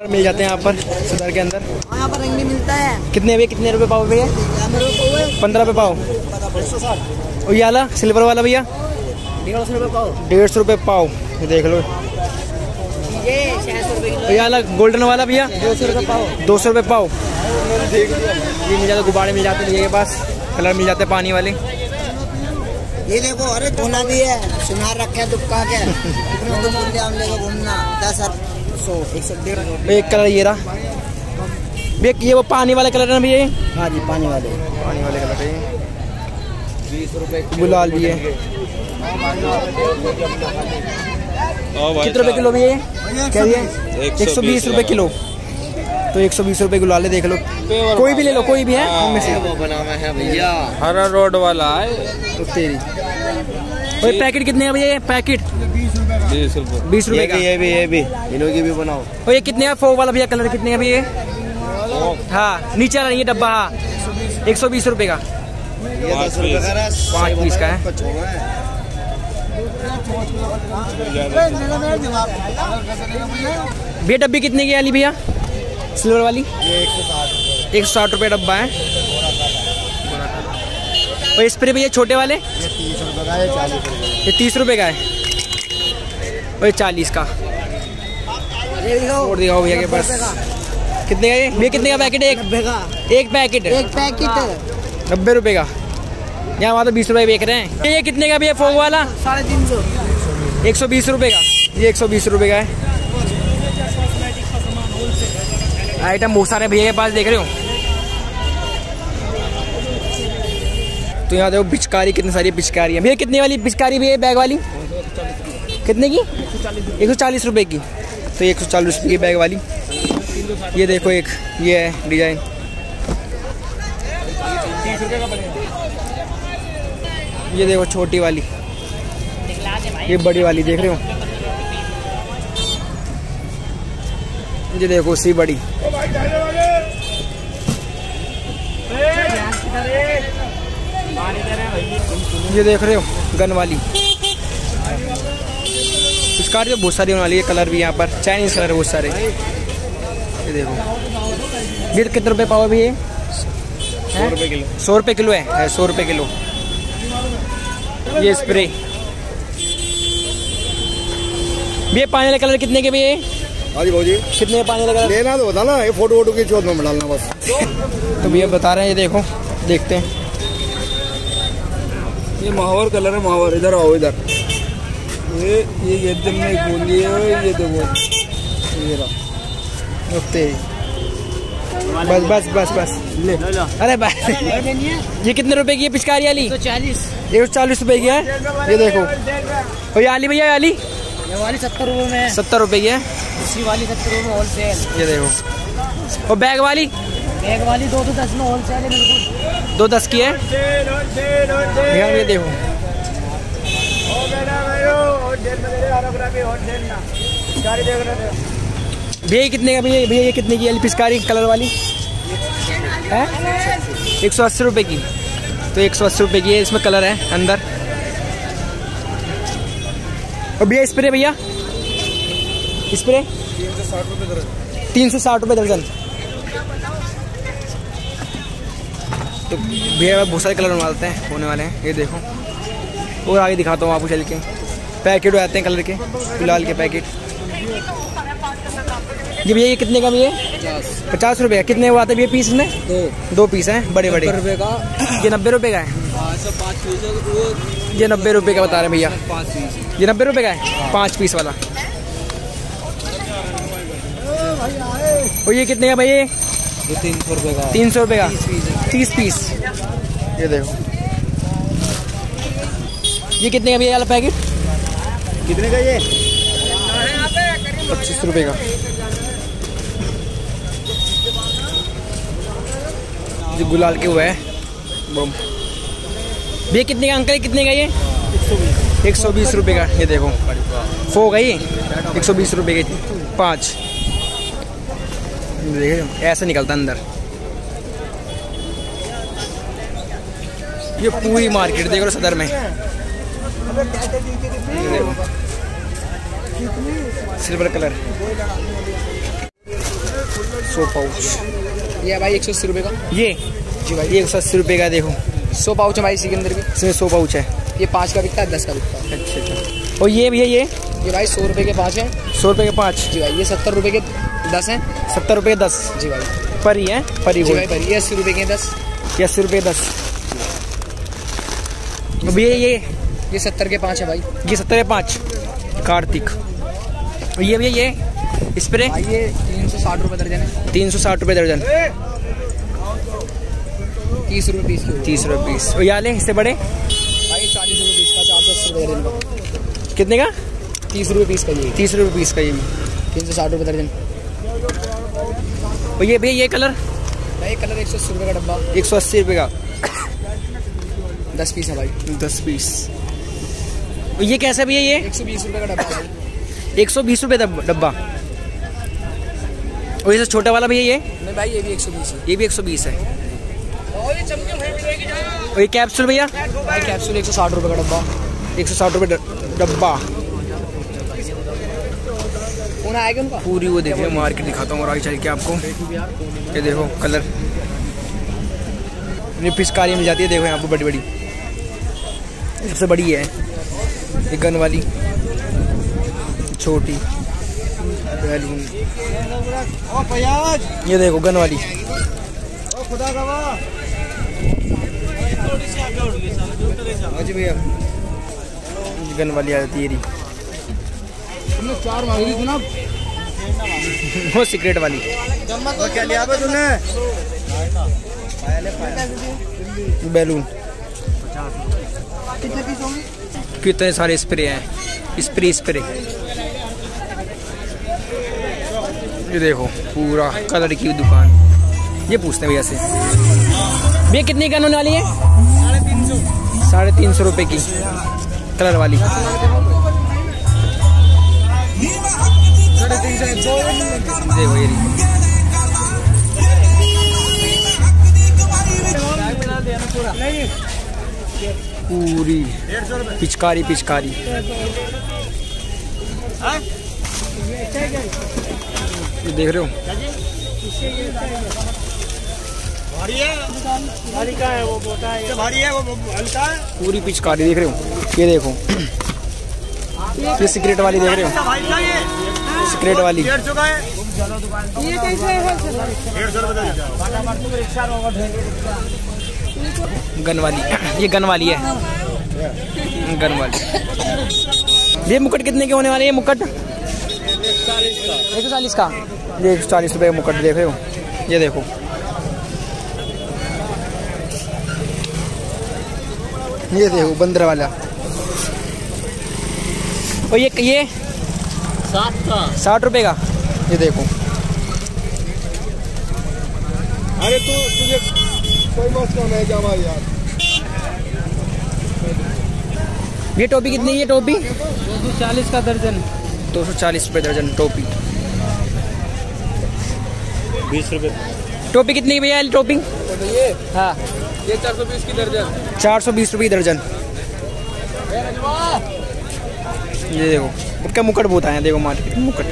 मिल जाते हैं यहाँ पर सुधार के अंदर। यहाँ पर रंग भी मिलता है। कितने भैया कितने रुपए पाव भैया? पंद्रह रुपए पाव और ये वाला सिल्वर वाला भैया? डेढ़ सौ रुपये पाओ डेढ़ सौ रुपए ये देख लो ये रुपये वाला गोल्डन वाला भैया? दो सौ रुपये पाओ दो सौ रुपए पाव। ये मिल जाते गुब्बारे मिल जाते हैं भैया के पास। कलर मिल जाते हैं पानी वाले। ये देखो अरे धोना भी है। सुनार रखे है दुक्का के। लेके घूमना। दस सौ एक सौ डेढ़ एक कलर ये रहा। भैया ये वो पानी वाला कलर है ना भैया? हाँ जी पानी वाले। पानी वाले कलर है। गुलाल भी है। कितने रुपए किलो भैया? क्या ये? एक सौ बीस रुपए किलो। तो एक सौ बीस रुपए गुलाल है देख लो। कोई भी ले लो कोई भी है उनमें से। वो बनाना है भैया। हरा रोड वाला है। तो तेरी। और पैकेट कितने हैं भैया पैकेट। बीस रुपए। बीस रुपए का? ये भी ये भी। इन्हों की भी बनाओ। और ये कितने हैं? फोक वाला भैया कलर कितने हैं भैया ये? हाँ नीचे वाला ये डब्बा हाँ। एक सौ बीस रुपए का। का पाँच पीस का है। भैया डब्बी कितने की वाली भैया? सिल्वर वाली? एक सौ साठ रुपये डब्बा है। और स्प्रे भैया छोटे वाले? का ये तीस रुपए का है। और ये चालीस का। और दिखाओ भैया के पास। कितने का ये? भैया कितने का पैकेट है एक एक पैकेट। एक पैकेट। नब्बे रुपए का। यहाँ वहाँ तो बीस रुपए बेच रहे हैं। ये कितने का भैया फोग वाला? साढ़े तीन सौ। एक सौ बीस रुपए का। ये एक सौ बीस रुपए का है। आइटम बहुत सारे भैया के पास देख रहे हो? तो यहाँ देखो पिचकारी कितनी सारी पिचकारी है। भैया कितने वाली पिचकारी भैया बैग वाली? कितने की? एक सौ चालीस रुपये की। तो एक सौ चालीस रुपये की बैग वाली। ये देखो एक, ये है डिज़ाइन ये देखो छोटी वाली। ये बड़ी वाली, देख रहे हो? ये देखो सी बड़ी। ये देख रहे हो? गन वाली। तो बहुत सारी होने वाली है कलर भी यहाँ पर चाइनीज़ कलर बहुत सारे। ये देखो। ये कितने रुपए पाव भी ये सौ रुपये किलो। सौ रुपये किलो है? सौ रुपये किलो। ये स्प्रे भैया पानी वाले कलर कितने के भैया? ये? हाँ जी भाजी कितने पानी वाले कलर? लेना तो बता ना ये फ़ोटो वोटो की चौथ में डालना बस। तो भैया बता रहे हैं ये देखो देखते हैं। ये महावर कलर है महावर इधर आओ इधर। ये ये एकदम में गोली है ये देखो। ये रहा। बस बस बस बस। ले। अरे बस ये कितने रुपए की है पिचकारी वाली? चालीस। एक सौ चालीस रुपए की है? ये देखो। और ये आली भैया आली? ये वाली सत्तर रुपये में सत्तर रुपए की है। दूसरी वाली सत्तर होलसेल ये देखो। और बैग वाली? एक वाली दो सौ दस में होलसेल है बिल्कुल दो दस की है। ये देखो। भैया कितने का भैया? भैया, ये कितने की है पिचकारी कलर वाली? है? एक सौ अस्सी रुपये की। तो एक सौ अस्सी रुपये की है, इसमें कलर है, अंदर। और भैया स्प्रे भैया। स्प्रे तीन सौ साठ रुपये दर्जन। तो भैया, बहुत सारे कलर बनवाते हैं, होने वाले हैं, ये देखो। और आगे दिखाता हूँ आपको चल के। पैकेट आते हैं कलर के गुलाल के पैकेट। ये भैया ये कितने का भैया? पचास। रुपये का। कितने वो आते हैं भैया पीस में दो। दो पीस हैं बड़े बड़े रुपए का। ये नब्बे रुपये का है? सब पाँच पीस है, ये नब्बे रुपये का बता रहे हैं भैया। ये नब्बे रुपये का है? पाँच पीस वाला। और ये कितने का भैया ये? ये तीन सौ रुपए का। तीन सौ रुपये का। तीस पीस। ये देखो। ये कितने का भैया वाला पैकेट? कितने का ये? पच्चीस रुपये का। जो गुलाल के हुए है। बम। भैया कितने का अंकल कितने का ये? एक सौ बीस रुपये का ये देखो। फो ये एक सौ बीस रुपये के पाँच। देख ऐसे निकलता अंदर। ये पूरी मार्केट देख रहे सदर में। सिल्वर कलर सौ पाउच ये भाई एक सौ अस्सी रुपये का। ये? जी भाई ये एक सौ अस्सी रुपये का देखो। सौ पाउच है भाई इसी के अंदर के इसमें सौ पाउच है। ये पाँच का बिकता है दस का बिकता है। अच्छा अच्छा। और ये भैया ये? ये भाई सौ रुपये के पाँच हैं। सौ रुपये के पाँच? जी भाई ये सत्तर रुपये के दस हैं। सत्तर रुपये के दस? जी भाई। परी है? परी जी भाई ये अस्सी रुपये के दस। ये अस्सी रुपये दस। भैया ये? ये सत्तर के पाँच है भाई। ये सत्तर के पाँच। कार्तिक। ये भैया ये स्प्रे? ये तीन सौ साठ रुपये दर्जन है। तीन सौ साठ रुपये दर्जन। तीस रुपये पीस तीस रुपये पीस। और ये इससे बड़े? भाई चालीस रुपये पीस का चार सौ अस्सी रुपये दर्जन का। कितने का? तीस रुपये पीस का ये। तीस रुपये पीस का ये। तीन सौ साठ रुपये दर्जन। और ये भैया ये कलर? भाई कलर एक सौ अस्सी रुपये का डब्बा। एक सौ अस्सी रुपये का। दस पीस है भाई। दस पीस। ये कैसा भैया ये? एक सौ बीस रुपये का डब्बा एक सौ बीस रुपये डब्बा। और ये छोटा वाला भैया ये? नहीं भाई ये भी एक सौ बीस है। ये भी एक सौ बीस है। और ये कैप्सूल भैया भाई कैप्सूल एक सौ साठ रुपये का डब्बा। एक सौ साठ रुपये डब्बा। पूरी वो देखिए मार्केट दिखाता हूँ और आगे चल के आपको। ये देखो कलर ये पिचकारी मिल जाती है देखो यहाँ पे बड़ी बड़ी सबसे बड़ी है। ये गन वाली। छोटी। बैलून ये देखो, गन वाली। गन वाली आ जाती है चार मांगी थी ना वो सिगरेट वाली। क्या लिया तूने बैलून कितने सारे स्प्रे हैं? Spray spray. ये देखो, पूरा कलर की दुकान। ये पूछते हैं भैया से। भैया, कितनी गन होने वाली है? साढ़े तीन सौ रुपये की, कलर वाली। देखो ये रही। पूरी। पिचकारी पिचकारी। ये देख रहे हो? भारी है। वो? हल्का है। पूरी पिचकारी देख रहे हो? ये देखो। ये सिगरेट वाली देख रहे हो? का ये? सिगरेट वाली। डेढ़ सौ का है। डेढ़ सौ रुपये गन वाली ये गन वाली है। गन वाली ये मुकट कितने के होने वाले हैं? मुकट? एक सौ चालीस का। ये एक सौ चालीस रुपये का मुकट देख रहे हो? ये देखो। ये देखो बंदर वाला। और ये ये? का। साठ रुपये का। ये देखो। अरे तू तुझे कोई मस्त काम है क्या हमारे यार। ये टोपी कितनी है टोपी? दो सौ चालीस का दर्जन। दो सौ चालीस रुपये दर्जन टोपी। बीस रुपये टोपी कितनी की भैया टोपी? ये हाँ। ये चार सौ बीस की दर्जन। चार सौ बीस रुपये दर्जन। ये देखो उसका मुकट बहुत आया देखो मार्केट मुकट।